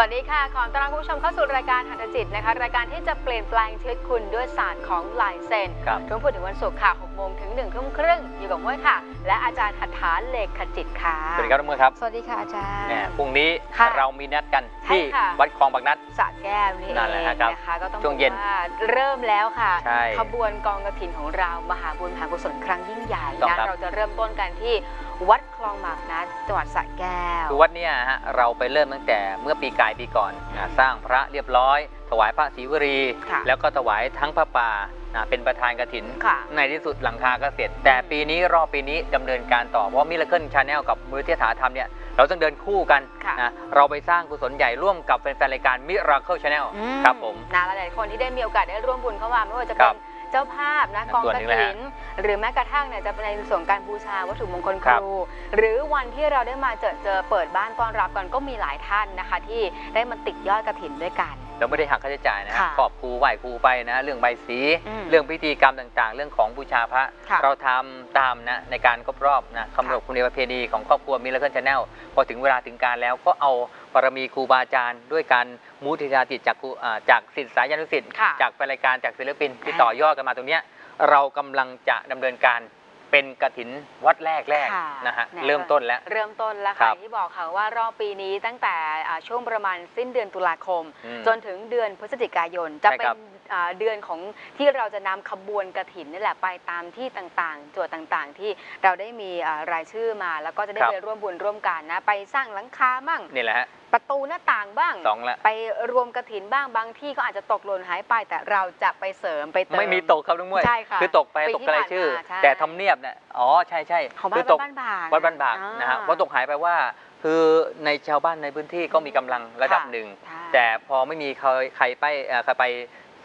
วัสดีครับสวัสดีค่ะ ขอต้อนรับคุณผู้ชมเข้าสู่รายการหัตถจิตนะคะ รายการที่จะเปลี่ยนแปลงชีวิตคุณด้วยศาสตร์ของลายเซ็นครับทุกพูดถึงวันศุกร์ค่ะ6โมงถึง1ทุ่มครึ่งอยู่กับม้วยค่ะ และอาจารย์หัตถาเลขขจิตค่ะ สวัสดีครับน้องมือครับ สวัสดีค่ะอาจารย์แหมพรุ่งนี้ค่ะเรามีนัดกันใช่ที่ค่ะ วัดคลองบางนัด สระแก้วนี่นั่นแหละเองครับนะคะก็ต้องช่วงเย็นบอกว่าเริ่มแล้วค่ะ ใช่ขบวนกองกระถินของเรามหาบุญมหากุศลครั้งยิ่งใหญ่ต้องนะ ครับ เราจะเริ่มต้นกันที่ วัดคลองหมากนัดจังหวัดสระแก้ว คือวัดเนี่ยฮะเราไปเริ่มตั้งแต่เมื่อปีกายปีก่อนนะสร้างพระเรียบร้อย ถวายพระศรีวรี ค่ะ แล้วก็ถวายทั้งพระป่านะเป็นประธานกฐิน ค่ะ ในที่สุดหลังคาก็เสร็จ แต่ปีนี้รอบปีนี้ดำเนินการต่อ เพราะมิลเคิลชาแนลกับมูลนิธิสาธรรมเนี่ยเราต้องเดินคู่กันค่ะ นะเราไปสร้างกุศลใหญ่ร่วมกับแฟนๆรายการมิราเคิลชาแนลอืครับผม นะหลายๆคนที่ได้มีโอกาสได้ร่วมบุญเข้ามาไม่ว่าจะคเป็รันบ เจ้าภาพนะนั่นกองส่วนกหนึ่ระงแล้วถิน หรือแม้กระทั่งเนี่ยจะเป็นในส่วนของการบูชาวัตถุมงคลคครับรู หรือวันที่เราได้มาเจอเจอเปิดบ้านต้อนรับกันก็มีหลายท่านนะคะ ที่ได้มาติดยอดกระถินด้วยกัน เราไม่ได้หักค่าใช้จ่ายนะค่ะขอบครูไหว้ครูไปนะ เรื่องใบสี อืมเรื่องพิธีกรรมต่างๆ เรื่องของบูชาพระ ค่ะเราทำตามนะในการครบรอบนะคำนวณคุณในประเพณีของครอบครัวมิลเคิลชาแนลพอถึงเวลาถึงการแล้วก็เอาบารมีครูบาอาจารย์ ด้วยการมุทิตาจิตจากครูอ่าจากศิษย์สายานุศิษย์ค่ะจากแฟนรายการจากศิลปินที่อ่า ต่อยอดกันมาตรงเนี้ยเรากำลังจะดำเนินการ เป็นกระถินวัดแรกแรกค่ะนะฮะเนี่ยเริ่มต้นแล้ว เริ่มต้นแล้วครัค่ะบที่บอกค่ะว่ารอบปีนี้ตั้งแต่อ่าช่วงประมาณสิ้นเดือนตุลาคม อืมจนถึงเดือนพฤศจิกายน จะใช่เป็ครันบอ่าเดือนของที่เราจะนำขบวนกระถินนี่แหละไปตามที่ต่างๆจังหวัดต่างๆ ที่เราได้มีอ่ารายชื่อมา แล้วก็จะได้ครับ ไปร่วมบุญร่วมกันนะ ไปสร้างหลังคาบ้างนี่แหละฮะประตูหน้าต่างบ้าง สองละไปรวมกระถินบ้างบางที่ก็อาจจะตกหล่นหายไปแต่เราจะไปเสริมไปเติมไม่มีตกครับลุงมวยใช่ค่ะคือตกไปปีตกที่กระไรผ่านชื่อมาใช่แต่ทำเนียบเนี่ยอ๋อใช่ใช่ของคืบ้านตกบ้านบางวัดบ้านบากอ่นะฮะว่าตกหายไปว่า คือในชาวบ้านในพื้นที่ก็มีกำลังระดับค่ะหนึ่งใช่แต่พอไม่มีใครใครไปเอ่อใครไป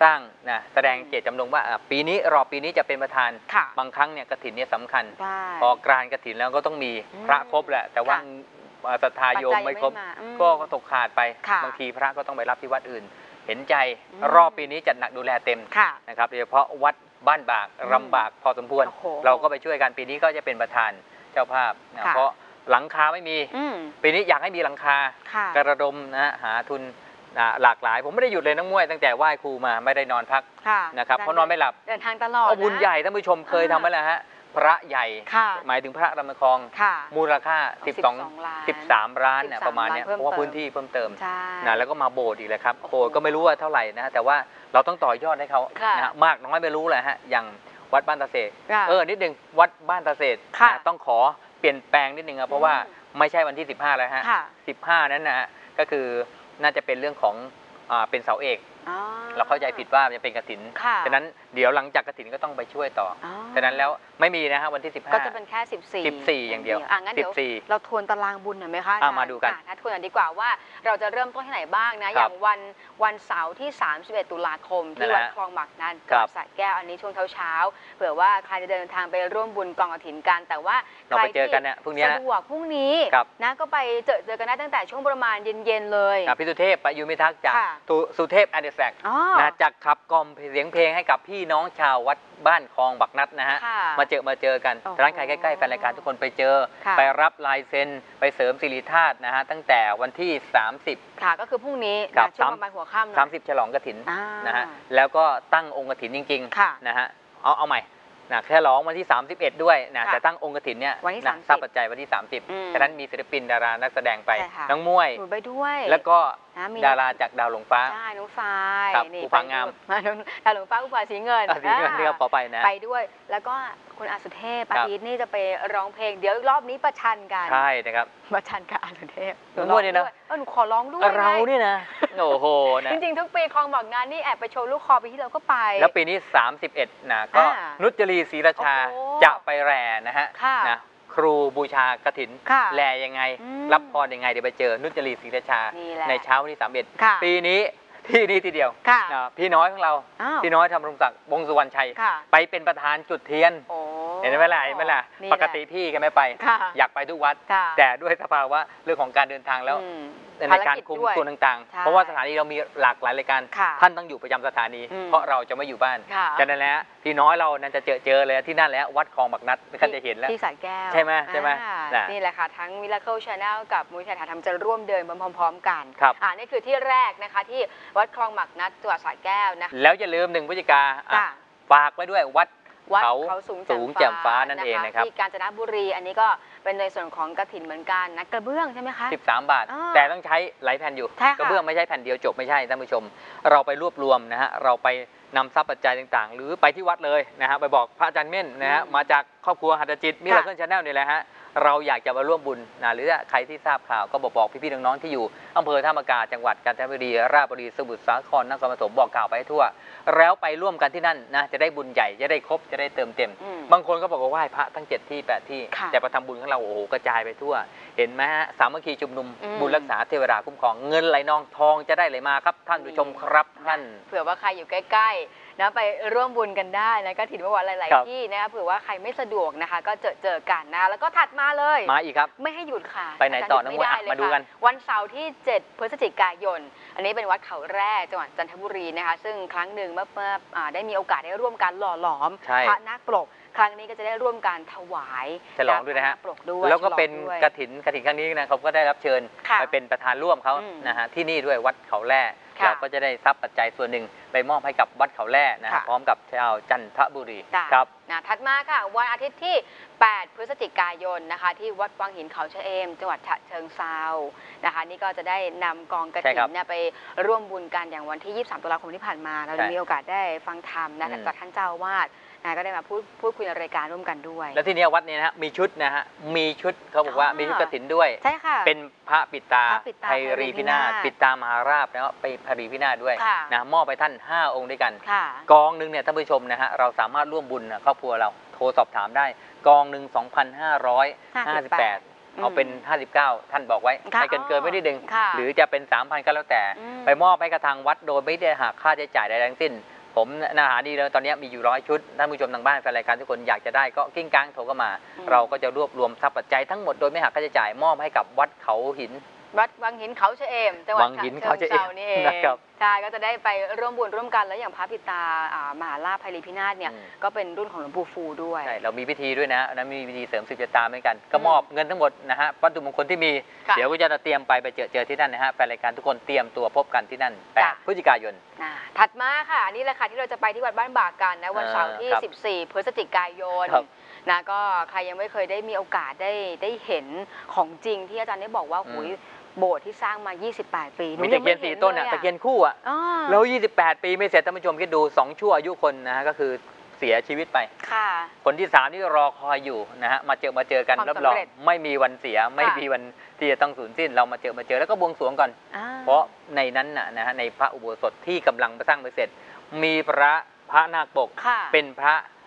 สร้างนะแสดงเจตจำนงว่าอะปีนี้รอปีนี้จะเป็นประธานค่ะบางครั้งเนี่ยกฐินเนี่ยสำคัญใช่พอกรานกฐินแล้วก็ต้องมีอืมพระครบแหละแต่ว่าค่ะเอ่อ ศรัทธาโยมปัจจัยไม่ครบไม่มาอืมก็ก็ตกขาดไปค่ะบางทีพระก็ต้องไปรับที่วัดอื่น เห็นใจอืมรอบปีนี้จัดหนักดูแลเต็มค่ะนะครับโดยเฉพาะวัดบ้านบากอืมลำบากพอสมควรโอ้โหเราก็ไปช่วยกันปีนี้ก็จะเป็นประธานเจ้าภาพนะค่ะเพราะหลังคาไม่มีอืมปีนี้อยากให้มีหลังคาค่ะกระดมนะฮะหาทุนอ่าหลากหลาย ผมไม่ได้หยุดเลยนักมวย ตั้งแต่ไหว้ครูมาไม่ได้นอนพักค่ะนะครับเพราะนอนไม่หลับเดินทางตลอดเอาบุญนะใหญ่ท่านผู้ชมเคยอ่าทำไหมล่ะฮะ พระใหญ่ ค่ะหมายถึงพระรำคอง ค่ะ มูลค่า 12 ล้าน12 13ร้านเนี่ย13ประมาณเนี้ยล้านเพิ่มเพราะว่าเติม พื้นที่เพิ่มเติมใช่ นะแล้วก็มาโบสถ์อีกเลยครับโอ้โหโบสถ์ก็ไม่รู้ว่าเท่าไหร่นะแต่ว่าเราต้องต่อยอดให้เขาค่ะนะฮะมากน้อยไม่รู้แหละฮะอย่างวัดบ้านตาเสดค่ะเออนิดหนึ่งวัดบ้านตาเสดค่ะนะต้องขอเปลี่ยนแปลงนิดหนึ่งครับเพราะว่าไม่ใช่วันที่ 15 แล้วฮะค่ะ 15 นั้นนะฮะก็คือน่าจะเป็นเรื่องของอ่าเป็นเสาเอก อ๋อ เราเข้าใจผิดว่าจะเป็นกระถินค่ะฉะนั้นเดี๋ยวหลังจากกระถินก็ต้องไปช่วยต่ออ๋อฉะนั้นแล้วไม่มีนะฮะวันที่ 15 ก็จะเป็นแค่ 14 14อย่างเดียวอะงั้นเดี๋ยว14เราทวนตารางบุญหน่อยไหมคะอะอจรย์มาดูกันอะถ้าทวนหน่อยดีกว่าว่าเราจะเริ่มต้นที่ไหนบ้างนะคอรับย่างวันวันเสาร์ที่ 31 ตุลาคมนั่ที่นแหวัละดคลองหมักนันครัจังหบวัดสระแก้วอันนี้ช่วงเช้าๆเผื่อว่าใครจะเดินทางไปร่วมบุญกองกฐินกัน แต่ว่าเราไปเจอกันเนี่ยพรุ่งนี้สะนะ ดวกพรุ่งนี้ครับ นะก็ไปเจอเจอกันได้ตั้งแต่ช่วงประมาณเย็นๆเลยกับพี่สุเทพไปยูมิทักษ์จากค่ะตุสุเทพแอนเดอร์แซกอ๋อนะจากขับกล่อมเสียงเพลงให้กับพี่น้องชาววัดบ้านคลองบักนัดนะฮะ ค่ะมาเจอมาเจอกัน โอ้โหร้านใครใกล้ๆแฟนรายการทุกคนไปเจอ ค่ะ ไปรับลายเซ็น ไปเสริมสิริธาตุนะฮะ ตั้งแต่วันที่ 30 ค่ะก็คือพรุ่งนี้ครับนะช่วงสาม ประมาณหัวค่ำนะ30 ฉลองกระถินอ่านะฮะ แล้วก็ตั้งองค์กฐินจริงค่ะ ๆนะฮะ เอาเอาใหม่นะฉลองวันที่ 31 ด้วยนะค่ะแต่ตั้งองค์กฐินเนี่ยวันที่นะ30ทราบปัจจัยวันที่อืม30ฉะนั้นมีศิลปินดารานักแสดงไป ใช่ค่ะ น้องมวย หนูไปด้วย แล้วก็ นะมีดาราจากดาวหลงฟ้า ใช่น้องฟ้ายครับนี่ภูผางามไปด้วยดาวหลวงฟ้าอุปาสีเงินอะสีเงินเนี่ยขอไปนะ ไปด้วย แล้วก็คุณอาสุเทพครัอาบทิตย์นี่จะไปร้องเพลง เดี๋ยวรอบนี้ประชันกัน ใช่นะครับ ประชันกับอาสุเทพน้องมวยเนี่ยนะ เออหนูขอร้องด้วยเราไงเนี่ยนะโอ้โหนะจริงๆ ทุกปีคลองบอกงานนี่แอบไปโชว์ลูกคอไปที่เราก็ไป แล้วปีนี้ 31นะก็อ่านุจรีศรีราชาโอ้โหจะไปแร่นะฮะค่ะ นะ ครูบูชากฐิน ค่ะแร่ยังไง อืมรับพรยังไงเดี๋ยวไปเจอนุจรีศรีราชานี่แหละในเช้าวันที่ค่ะ31ปีนี้ที่นี่ทีเดียวค่ะนะพี่น้อยของเรา อ้าวพี่น้อยทำรงศักดิ์วงศ์สุวรรณชัย ค่ะ ไปเป็นประธานจุดเทียน โอ้ เห็นไหมล่ะเห็นไหมล่ะนี่แหละปกติพี่ก็ไม่ไป ค่ะอยากไปทุกวัด ค่ะแต่ด้วยสภาวะเรื่องของการเดินทางแล้ว อืมในการคุมภารกิจด้วยส่วนต่างใช่ๆ เพราะว่าสถานีเรามีหลากหลายรายการ ค่ะท่านต้องอยู่ประจำสถานี อืม เพราะเราจะไม่อยู่บ้านค่ะฉะนั้นแล้วพี่น้อยเรานั่นจะเจอเจอเลยที่นั่นแล้ววัดคลองบักนัดท่านจะเห็นแล้ว ที่สระแก้วใช่ไหมใช่ไหมอ่าน่ะนี่แหละค่ะ ทั้ง Miracle Channel กับมูลนิธิถ่ายทำจะร่วมเดินพร้อม ๆ กันครับ อ่านี่คือที่แรกนะคะที่วัดคลองหมากนัดจังหวัดสระแก้วนะคะแล้วอย่าลืมหนึ่งพฤศจิกาอะค่ะฝากไว้ด้วยวัด วัดเขาเขาสูงสูงแจ่มฟ้านั่นเองนะครับที่กาญจนบุรีอันนี้ก็เป็นในส่วนของกระถินเหมือนกันนะกระเบื้องใช่ไหมคะ13 บาทอ่าแต่ต้องใช้หลายแผ่นอยู่ใช่ค่ะกระเบื้องไม่ใช่แผ่นเดียวจบไม่ใช่ท่านผู้ชม เราไปรวบรวมนะฮะเราไปนำทรัพย์ปัจจัยต่างๆ หรือไปที่วัดเลยนะฮะไปบอกพระอาจารย์เม่นนะฮะอืมมาจากครอบครัวหัตถจิตมิค่ะราเคิลชาแนลนี่แหละฮะ เราอยากจะมาร่วมบุญนะหรือใครที่ทราบข่าวก็บอกบอกพี่ๆน้องๆที่อยู่อำเภอท่ามากาจังหวัดกาญจนบุรีราชบุรีสมุทรสาครนครปฐมบอกกล่าวไปให้ทั่ว แล้วไปร่วมกันที่นั่นนะจะได้บุญใหญ่จะได้ครบจะได้เติมเต็มอืมบางคนก็บอกว่าไหว้พระทั้งเจ็ดที่แปดที่ค่ะแต่ประทำบุญของเราโอ้โหกระจายไปทั่ว เห็นไหมฮะสามัคคีชุมนุมอืมบุญรักษาเทวดาคุ้มครองเงินไหลนองทองจะได้ไหลมาครับ ท่านผู้ชมครับท่านเผื่อว่าใครอยู่ใกล้ๆ นะไปร่วมบุญกันได้นะก็ถือว่าวันหลาย ครับ ๆ ที่นะคะเผื่อว่าใครไม่สะดวกนะคะ ก็เจอเจอกันนะ แล้วก็ถัดมาเลย มาอีกครับ ไม่ให้หยุดค่ะไปไหนต่อจรย์น้องยุมวยไม่อะได้เลยมาดูค่ะกัน วันเสาร์ที่ 7 พฤศจิกายน อันนี้เป็นวัดเขาแร่จังหวัดจันทบุรีนะคะ ซึ่งครั้งหนึ่งเมื่อเมื่ออ่าได้มีโอกาสได้ร่วมการหล่อหลอมใช่ พระนาคปลก ครั้งนี้ก็จะได้ร่วมการถวายฉลองด้วยนะฮะ พรนาคปลกด้วยแล้วก็ฉองเป็นด้วย กระถินกระถินครั้งนี้นะเขาก็ได้รับเชิญค่ะไปเป็นประธานร่วมเขาอืมนะฮะที่นี่ด้วยวัดเขาแร่ค่ะ เราก็จะได้ทรัพย์ปัจจัยส่วนหนึ่ง ไปมอบให้กับวัดเขาแร่นะฮะค่ะ พร้อมกับชาวจันทบุรีจ้ะครับ นะถัดมาค่ะ วันอาทิตย์ที่ 8 พฤศจิกายนนะคะ ที่วัดวังหินเขาชะเอม จังหวัดฉะเชิงเซานะคะ นี่ก็จะได้นำกองกระใช่ถิครับนเนี่ยไปร่วมบุญกันอย่างวันที่ 23 ตุลาคมที่ผ่านมา เราใช่ได้มีโอกาสได้ฟังธรรมนะอืม จากท่านเจ้าอาวาสนะก็ได้มาพูดพูดคุยในรายการร่วมกันด้วย แล้วที่เนี้ยวัดนี้นะฮะมีชุดนะฮะมีชุดเขาบอกว่าอ่ามี มีชุดกระถินด้วย ใช่ค่ะ เป็นพระปิดตาพระปิดตาไพรีพินาศไพรีพินาศปิดตามหาราบแล้วไพรีพินาศด้วยค่ะ นะมอบไปท่าน5 องค์ด้วยกัน ค่ะ กองหนึ่งเนี่ยท่านผู้ชมนะฮะเราสามารถร่วมบุญนะครอบครัวเราโทรสอบถามได้ กองหนึ่ง2,558 เอาเป็น 59 ท่านบอกไว้ค่ะไม่เกินเกินไม่ได้ดึง ค่ะหรือจะเป็น 3,000 ก็แล้วแต่ อืม ไปมอบให้กับทางวัดโดยไม่ได้หักค่าใช้จ่ายใดทั้งสิ้น ผมนาหาดีเลยตอนนี้มีอยู่ร้อยชุด ท่านผู้ชมทางบ้านแฟนรายการทุกคนอยากจะได้ก็กิ้งก้างโทรเข้ามา อืม เราก็จะรวบรวมทรัพย์ปัจจัยทั้งหมดโดยไม่หักค่าใช้จ่ายมอบให้กับวัดเขาหิน วัดวังหินเขาชะเอมจังหวัดวังหินเขาชะเอมฉชิงซนี่เองนะครับใช่ก็จะได้ไปร่วมบุญร่วมกันแล้วอย่างพระปิตาอ่ามหาลาภไพรีพินาศเนี่ยอืมก็เป็นรุ่นของหลวงปู่ฟูด้วยใช่เรามีพิธีด้วยนะอันนั้นมีพิธีเสริมสิบจตาเหมือนกันก็มอบเงินทั้งหมดนะฮะวัตถุมงคลที่มีค่ะเดี๋ยวก็จะเตรียมไปไปเจอเจอที่นั่นนะฮะแฟนรายการทุกคนเตรียมตัวพบกันที่นั่นจ้ะ8พฤศจิกายนอ่าถัดมาค่ะอันนี้แหละค่ะที่เราจะไปที่วัดบ้านบากกันนะวันเสาร์ที่ครับ14 พฤศจิกายนครับนะก็ใครยังไม่เคยได้มีโอกาสได้ได้เห็นของจริงที่อาจารย์ได้บอกว่าอืมหุย โบสถ์ที่สร้างมา 28 ปีหมียัตะงเคียนไม่สี่ห็ต้นอะลตะเคียนคู่อะอ่าแล้ว 28 ปีไม่เสร็จท่านผู้ชมคิดดู 2 ชั่วอายุคนนะฮะก็คือเสียชีวิตไป ค่ะ คนที่ 3 ที่รอคอยอยู่นะฮะมาเจอมาเจอกันความรับรองสำเร็จไม่มีวันเสียไม่มีวันที่จะต้องสูญสิ้นเรามาเจอมาเจอแล้วก็บวงสรวงก่อน อ่าเพราะในนั้นน่ะนะฮะในพระอุโบสถที่กำลังสร้างไปเสร็จ มีพระพระนาคปก ค่ะ เป็นพระอ่า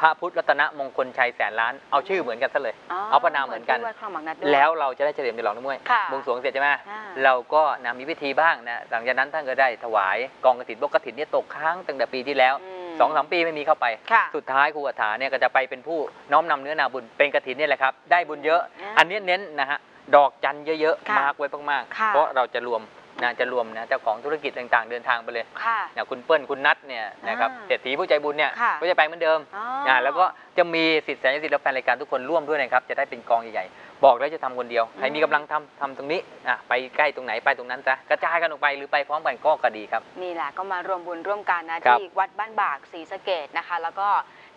พระพุทธรัตนมงคลชัยแสนล้านเอาชื่อเหมือนกันซะเลย เอาพระนามเหมือนกันที่วัดคลองหมักนัดด้วยแล้วเราจะได้เฉลิมฉลองน้ำมวยค่ะบวงสรวงเสร็จใช่ไหมอ่าเราก็นะมีพิธีบ้างนะหลังจากนั้นท่านก็ได้ถวายกองกระถินบกกระถินเนี่ยตกค้างตั้งแต่ปีที่แล้วมสองสามปีไม่มีเข้าไปค่ะสุดท้ายครูอัฐาเนี่ยก็จะไปเป็นผู้น้อมนำเนื้อนาบุญเป็นกระถินเนี่ยแหละครับได้บุญเยอะอ่าอันนี้เน้นนะฮะดอกจันเยอะค่ะๆมาร์กไว้มากค่ะๆเพราะเราจะรวม นะจะรวมนะเจ้าของธุรกิจต่างๆ เดินทางไปเลยค่ะ นะคุณเปิ้ลคุณนัทเนี่ยนะครับอ่าเศรษฐีผู้ใจบุญเนี่ยค่ะ ก็จะไปเหมือนเดิมอ๋อนะแล้วก็จะมีสิทธิ์แสนสิทธิ์และแฟนรายการทุกคนร่วมด้วยนะครับ จะได้เป็นกองใหญ่ๆ บอกแล้วจะทำคนเดียว ใครมีกำลังทำทำตรงนี้อะไปใกล้ตรงไหนไปตรงนั้นซะกระจายกันออกไปหรือไปพร้อมกันก็ก็ดีครับ นี่แหละก็มารวมบุญร่วมกันนะครับ ที่วัดบ้านบากศรีสะเกดนะคะ แล้วก็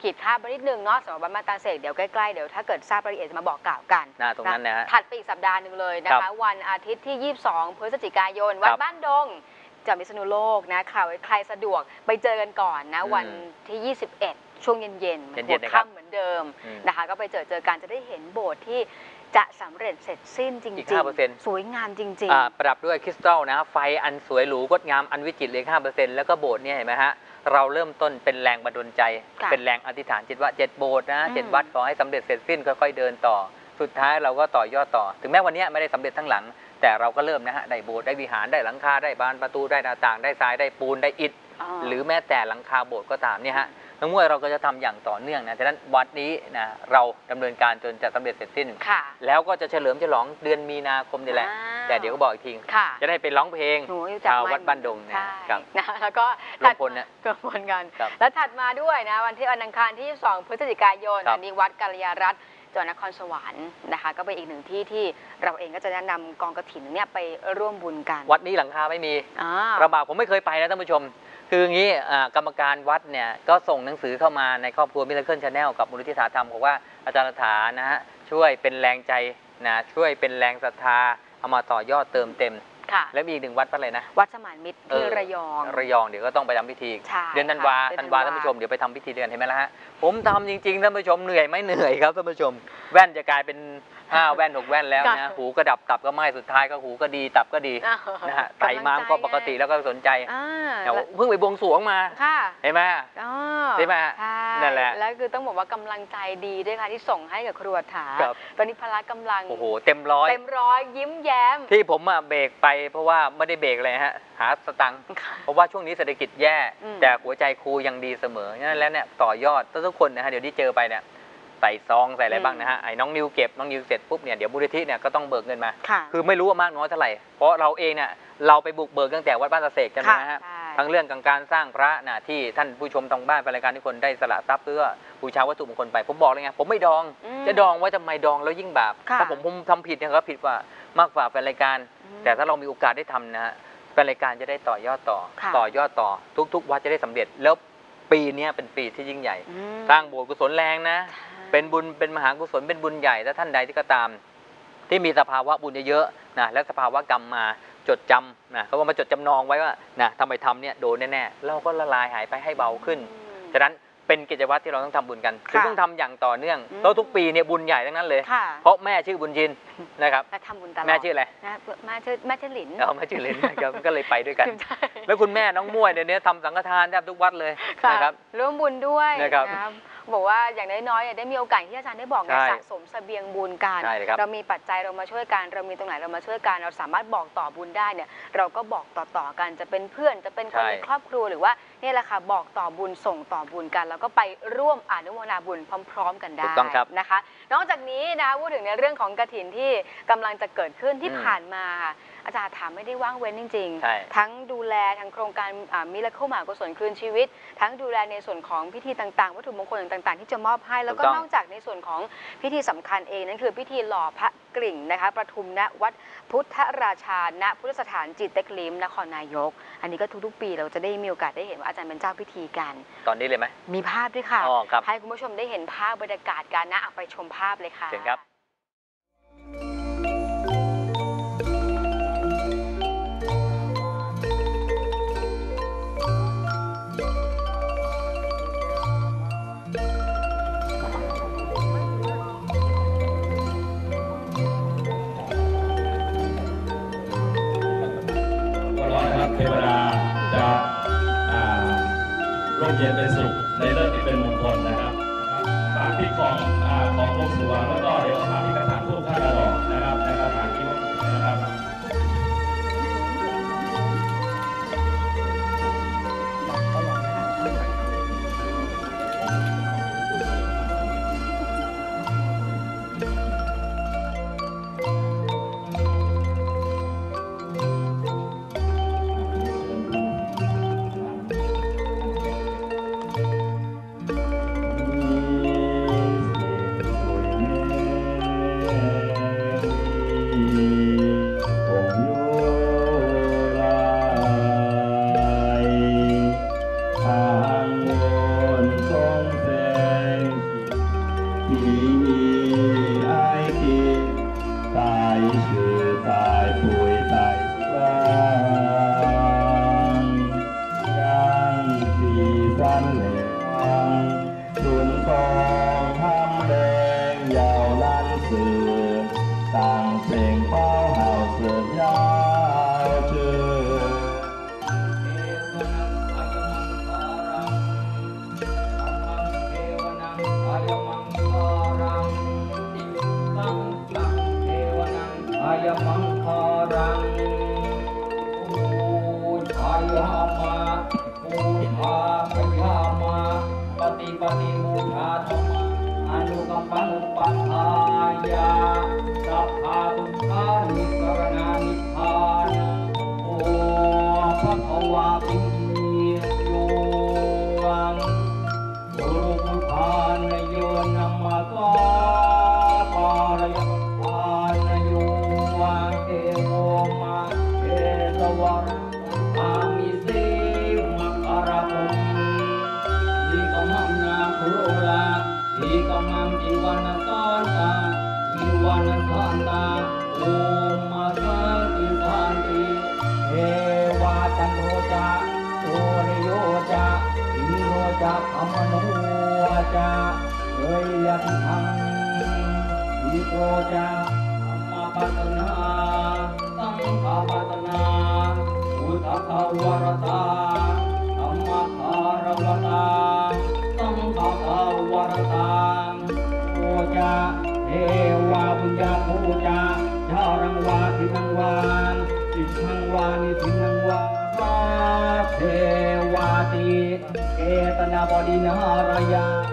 ขีดค่าไปนิดนึงเนาะสำหรับวัดมาตาเสกเดี๋ยวใกล้ๆเดี๋ยวถ้าเกิดทราบรายละเอียดจะมาบอกกล่าวกันนะตรงนั้นนะฮะถัดไปอีกสัปดาห์หนึ่งเลยนะครัคะ บวันอาทิตย์ที่ 22 พฤศจิกายน วัดครับบ้านดงจังหวัดพิษณุโลกนะใครใครสะดวกไปเจอกันก่อนนะ อืมวันที่ 21 ช่วงเย็นๆเย็หันวๆนะครับ ค่ำเหมือนเดิมอืม นะคะ ก็ไปเจอเจอกันจะได้เห็นโบสถ์ที่จะสำเร็จเสร็จสิ้นจริอีกง5%สวยงามจริง อ่าประดับด้วยคริสตัลนะฮะไฟอันสวยหรูงดงามอันวิจิตรเลย5เปอร์เซ็นต์แล้วก็โบสถ์เนี่ยเห็นไหมฮะ เราเริ่มต้นเป็นแรงบันดาลใจ ค่ะเป็นแรงอธิษฐานจิตว่าเจ็ดโบสถ์นะอืม เจ็ดวัดขอให้สำเร็จเสร็จสิ้นค่อยๆเดินต่อ สุดท้ายเราก็ต่อยอดต่อ ถึงแม้วันเนี้ยไม่ได้สำเร็จทั้งหลัง แต่เราก็เริ่มนะฮะได้โบสถ์ได้วิหารได้หลังคาได้บานประตูได้หน้าต่างได้ทรายได้ปูนได้อิฐอ๋อหรือแม้แต่หลังคาโบสถ์ก็ตามเนี่ยฮะ ทั้งมวลเราก็จะทำอย่างต่อเนื่องนะฉะนั้นวัดนี้นะเราดำเนินการจนจะสำเร็จเสร็จสิ้นค่ะแล้วก็จะเฉลิมฉลองเดือนมีนาคมนี่แหละอ้าวแต่เดี๋ยวก็บอกอีกทีค่ะจะได้ไปร้องเพลงหนูอยู่จากชาววัดบ้านดงนะใช่ครับนะแล้วก็รวมพลเนี่ยรวมพลกันครับแล้วถัดมาด้วยนะวันที่วันอังคารที่ 22 พฤศจิกายนครับอันนี้วัดกัลยารัตน์จังหวัดนครสวรรค์นะคะก็เป็นอีกหนึ่งที่ที่เราเองก็จะแนะนำกองกระถินเนี่ยไปร่วมบุญกัน วัดนี้หลังคาไม่มีอ่าระบาดผมไม่เคยไปนะท่านผู้ชม คืออย่างนี้อ่ากรรมการวัดเนี่ยก็ส่งหนังสือเข้ามาในครอบครัว Miracle Channel กับมูลนิธิสาธรรมบอกว่าอาจารย์ฐานะฮะช่วยเป็นแรงใจนะช่วยเป็นแรงศรัทธาเอามาต่อยอดเติมเต็มค่ะแล้วมีอีกหนึ่งวัดวัดอะไรนะ วัดสมานมิตรที่เออระยอง ระยองเดี๋ยวก็ต้องไปทำพิธีใช่เดือนธันวาค่ะเดือนธันวาธันวาท่านผู้ชมเดี๋ยวไปทำพิธีเดือนเห็นไหมล่ะฮะผมทำจริงๆท่านผู้ชมเหนื่อยไหม่เหนื่อยครับท่านผู้ชม แว่นจะกลายเป็นห้าแว่นหกแว่นแล้วนะหูก็ดับตับก็ไหม้สุดท้ายก็หูก็ดีตับก็ดีอ่านะฮะไตม้ามก็ปกติแล้วก็สนใจอ่าเดี๋ยวเพิ่งไปบวงสรวงมาค่ะเห็นไหมอ๋อใช่ไหมฮะใช่นั่นแหละแล้วคือต้องบอกว่ากำลังใจดีด้วยค่ะที่ส่งให้กับครัวถาครับตอนนี้พละกำลังโอ้โหเต็มร้อยเต็มร้อยยิ้มแย้ม ที่ผมอะเบรกไปเพราะว่าไม่ได้เบรกเลยฮะหาสตังค์เพราะว่าช่วงนี้เศรษฐกิจแย่อืมแต่หัวใจครูยังดีเสมอฉะนั้นแล้วเนี่ยต่อยอดทุกๆคนนะฮะเดี๋ยวที่เจอไปเนี่ย ใส่ซองใส่อะไรบ้างนะฮะไอ้น้องนิวเก็บน้องนิวเสร็จปุ๊บเนี่ยเดี๋ยวมูลนิธิเนี่ยก็ต้องเบิกเงินมา ค่ะ คือไม่รู้ว่ามากน้อยเท่าไหร่ เพราะเราเองเนี่ยเราไปบุกเบิกตั้งแต่วัดบ้านตะเสกใช่ไหมค่ะฮะ ใช่ ทั้งเรื่องของการสร้างพระนะที่ท่านผู้ชมทางบ้านแฟนรายการทุกคนได้สละทรัพย์เพื่อบูชาวัตถุมงคลไป ผมบอกเลยไงผมไม่ดอง อืมจะดองไว้ทำไมดองแล้วยิ่งบาปค่ะ ถ้าผมผมทำผิดเนี่ยก็ผิดกว่ามากกว่าแฟนรายการ อืม แต่ถ้าเรามีโอกาสได้ทำนะฮะแฟนรายการจะได้ต่อยอดต่อ ค่ะ ต่อยอดต่อ ทุก ๆ วัดจะได้สำเร็จแล้วปีเนี้ยเป็นปีที่ยิ่งใหญ่ อืม สร้างโบสถ์กุศลแรงนะ ใช่ เป็นบุญเป็นมหากุศลเป็นบุญใหญ่ถ้าท่านใดที่ก็ตาม ที่มีสภาวะบุญเยอะๆนะและสภาวะกรรมมาจดจำนะเขาก็มาจดจำนองไว้ว่านะทำไมทำเนี่ยโดนแน่ๆเราก็ละลายหายไปให้เบาขึ้นอืมฉะนั้นเป็นกิจวัตรที่เราต้องทำบุญกันคือค่ะต้องทำอย่างต่อเนื่องอืมแล้วทุกปีเนี่ยบุญใหญ่ทั้งนั้นเลยค่ะเพราะแม่ชื่อบุญชินนะครับและทำบุญตลอดแม่ชื่ออะไรนะแม่ชื่อแม่ชื่อหลินเอาแม่ชื่อเลนนะครับก็เลยไปด้วยกันใช่แล้วคุณแม่น้องมั่วเดี๋ยวนี้ทำสังฆทานแทบทุกวัดเลยค่ะนะครับร่วมบุญด้วยนะครับ บอกว่าอย่างน้อยๆเนี่ยได้มีโอกาสที่อาจารย์ได้บอกไงใช่สะสมเสบียงบุญกันใช่เลยครับ เรามีปัจจัยเรามาช่วยกันเรามีตรงไหนเรามาช่วยกันเราสามารถบอกต่อบุญได้เนี่ยเราก็บอกต่อๆกันจะเป็นเพื่อนจะเป็นคนใช่ในครอบครัวหรือว่าเนี่ยแหละค่ะบอกต่อบุญส่งต่อบุญกัน แล้วก็ไปร่วมอนุโมทนาบุญพร้อม ๆ กันได้ถูกต้องครับนะคะ นอกจากนี้นะพูดถึงในเรื่องของกระถินที่กำลังจะเกิดขึ้นที่อืม ผ่านมาค่ะ อาจารย์ถามไม่ได้ว่างเว้นจริงๆใช่ทั้งดูแลทั้งโครงการมิลเคิลมหากุศลคืนชีวิต ทั้งดูแลในส่วนของพิธีต่างๆ วัตถุมงคลต่างๆ ที่จะมอบให้ แล้วก็ถูกต้องนอกจากในส่วนของพิธีสำคัญเองนั่นคือพิธีหล่อพระกริ่งนะคะประทุมณวัดพุทธราชาณพุทธสถานจิตเต็กลิมนครนายก อันนี้ก็ทุกๆ ปีเราจะได้มีโอกาสได้เห็นว่าอาจารย์เป็นเจ้าพิธีกัน ตอนนี้เลยไหม มีภาพด้วยค่ะ อ๋อครับให้คุณผู้ชมได้เห็นภาพบรรยากาศกันนะเอาไปชมภาพเลยค่ะ เชิญครับ ของอ่าของวงสรวงแล้วก็เดี๋ยวฝากที่กร Tuhan Ini koja Amma patana Tangka patana Utaka warata Amma karawata Tangka kawarata Koja Dewa puja puja Jarang wa tinang wa Tinang wa ni tinang wa Mat Dewa ti Ketana bodinaraya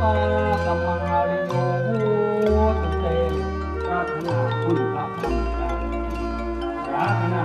ปาชารังวาทินังวานติทังวานิทินังวาพระเทวาติเกตนารายาอังปากัมมังหาริโยภูตุเตปรารถนาคุณพระธรรมจารย์ปรารถนา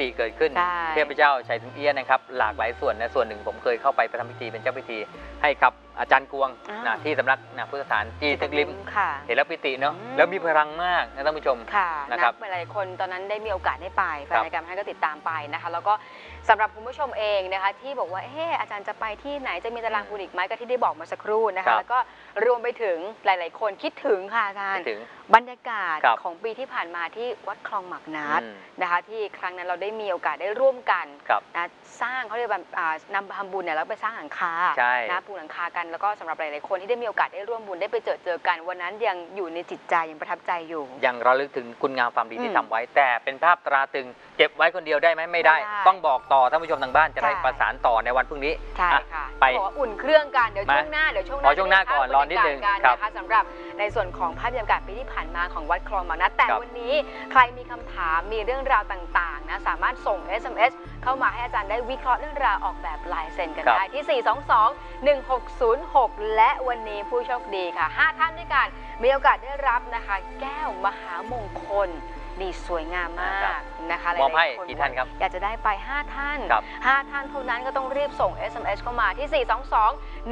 ติเกิดขึ้น ใช่ เทพเจ้าชัยสิงเอี้ยนะครับ หลากหลายส่วนนะส่วนหนึ่งผมเคยเข้าไปประทำพิธีเป็นเจ้าพิธีให้กับอาจารย์กวงอ่าน นะที่สำนักนะพุทธสถานจีตึกลิมค่ะ เห็นแล้วปิติเนาะอืม แล้วมีพลังมากนะท่านผู้ชม ค่ะนะครับหลายๆคนตอนนั้นได้มีโอกาสได้ไปแฟนรายการท่านก็ติดตามไปนะคะ แล้วก็สำหรับคุณผู้ชมเองนะคะ ที่บอกว่าเอออาจารย์จะไปที่ไหนจะมีตารางบุญอีกไหมก็ที่ได้บอกมาสักครู่นะครัคะบแล้วก็รวมไปถึงหลาย ๆ คนคิดถึงค่ะอาจารคิย์ดถึง บรรยากาศครับ ของปีที่ผ่านมาที่วัดคลองหมากนัดอืมนะคะ ที่ครั้งนั้นเราได้มีโอกาสได้ร่วมกันครับ นะสร้างเขาเรียกว่าอ่านำทำบุญเนี่ยแล้วไปสร้างหลังคาใช่ นะปูหลังคากันแล้วก็สำหรับหลาย ๆ คนที่ได้มีโอกาสได้ร่วมบุญได้ไปเจอเจอกันวันนั้นยังอยู่ในจิตใจยังประทับใจอยู่ ยังระลึกถึงคุณงามความดีที่อืมทำไว้ แต่เป็นภาพตราตรึง เก็บไว้คนเดียวได้ไหมไม่ได้ ไม่ได้ ต้องบอกต่อท่านผู้ชมทางบ้านจะได้ใช่ประสานต่อในวันพรุ่งนี้ใช่อะค่ะไปเขาบอกว่าอุ่นเครื่องกันเดี๋ยวมาช่วงหน้าเดี๋ยวช่วงหขน้าอช่วงหน้าก่อนจะรอได้นิดนึงภาพบรรยากาศครักับนนะคะสำหรับในส่วนของภาพบรรยากาศปีที่ผ่านมาของวัดคลองหมากนัดแต่ครับวันนี้ ใครมีคำถามมีเรื่องราวต่างๆนะสามารถส่ง SMS เข้ามาให้อาจารย์ได้วิเคราะห์เรื่องราวออกแบบลายเซ็นกันครับได้ที่ 422 1606 และวันนี้ผู้โชคดีค่ะ 5 ท่านด้วยกันมีโอกาสได้รับนะคะ แก้วมหามงคล นี่สวยงามมาครักบนะคะมอบให้ลยๆกี่ท่านครับอยากจะได้ไป 5 ท่าน ครับ5 ท่านเท่านั้นก็ต้องรีบส่ง SMS เข้ามาที่ 422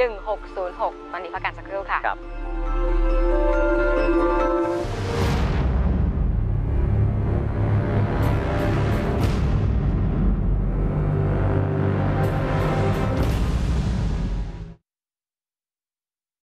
1606 ตอนนี้พักกันสักครู่ค่ะ ครับ